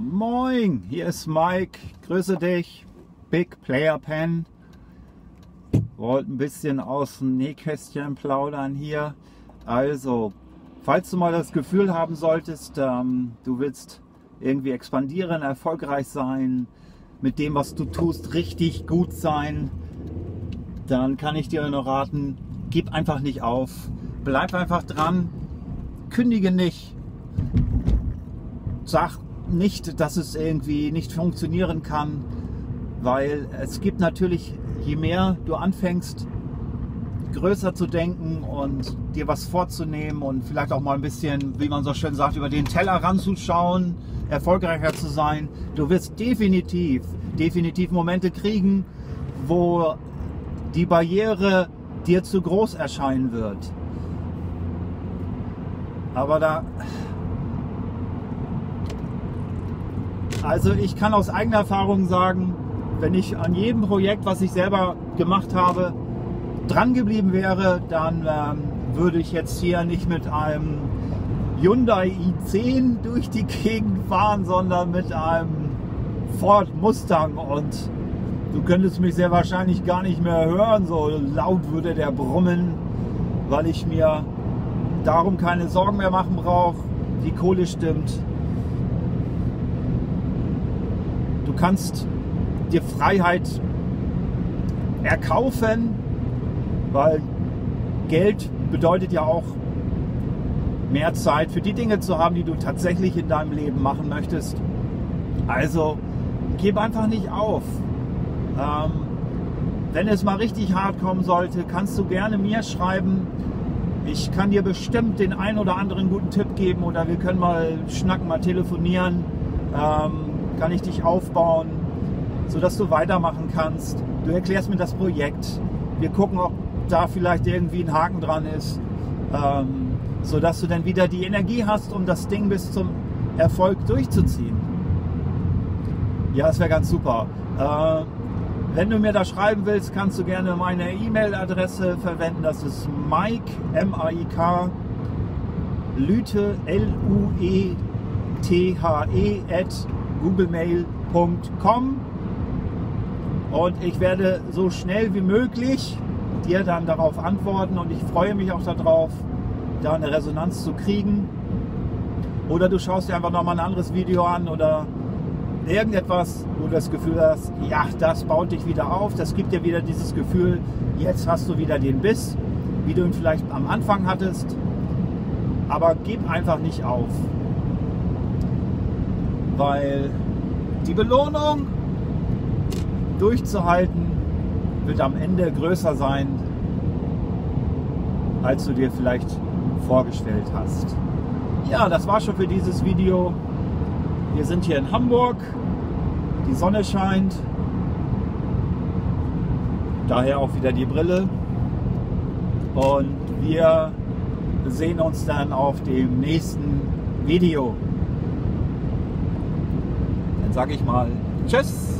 Moin, hier ist Mike. Grüße dich. Big Player Pen. Wollte ein bisschen aus dem Nähkästchen plaudern hier. Also, falls du mal das Gefühl haben solltest, ähm, du willst irgendwie expandieren, erfolgreich sein, mit dem, was du tust, richtig gut sein, dann kann ich dir nur raten, gib einfach nicht auf. Bleib einfach dran. Kündige nicht. Sag nicht, dass es irgendwie nicht funktionieren kann, weil es gibt natürlich, je mehr du anfängst, größer zu denken und dir was vorzunehmen und vielleicht auch mal ein bisschen, wie man so schön sagt, über den Teller ranzuschauen, erfolgreicher zu sein. Du wirst definitiv, definitiv Momente kriegen, wo die Barriere dir zu groß erscheinen wird. Aber da, Also ich kann aus eigener Erfahrung sagen, wenn ich an jedem Projekt, was ich selber gemacht habe, dran geblieben wäre, dann ähm, würde ich jetzt hier nicht mit einem Hyundai i10 durch die Gegend fahren, sondern mit einem Ford Mustang. Und du könntest mich sehr wahrscheinlich gar nicht mehr hören, so laut würde der brummen, weil ich mir darum keine Sorgen mehr machen brauche. Die Kohle stimmt, Du kannst dir Freiheit erkaufen, weil Geld bedeutet ja auch mehr Zeit für die Dinge zu haben, die du tatsächlich in deinem Leben machen möchtest. Also gib einfach nicht auf. Ähm, wenn es mal richtig hart kommen sollte, kannst du gerne mir schreiben. Ich kann dir bestimmt den ein oder anderen guten Tipp geben oder wir können mal schnacken, mal telefonieren. Ähm, kann ich dich aufbauen, sodass du weitermachen kannst. Du erklärst mir das Projekt. Wir gucken, ob da vielleicht irgendwie ein Haken dran ist, ähm, sodass du dann wieder die Energie hast, um das Ding bis zum Erfolg durchzuziehen. Ja, das wäre ganz super. Äh, wenn du mir da schreiben willst, kannst du gerne meine E-Mail-Adresse verwenden. Das ist Mike, M-A-I-K, Lüte, L-U-E-T-H-E, at googlemail.com und ich werde so schnell wie möglich dir dann darauf antworten und ich freue mich auch darauf, da eine Resonanz zu kriegen. Oder du schaust dir einfach nochmal ein anderes Video an oder irgendetwas, wo du das Gefühl hast, ja, das baut dich wieder auf, das gibt dir wieder dieses Gefühl, jetzt hast du wieder den Biss, wie du ihn vielleicht am Anfang hattest. Aber gib einfach nicht auf weil die Belohnung durchzuhalten wird am Ende größer sein, als du dir vielleicht vorgestellt hast. Ja, das war schon für dieses Video. Wir sind hier in Hamburg. Die Sonne scheint. Daher auch wieder die Brille. Und wir sehen uns dann auf dem nächsten Video sage ich mal Tschüss.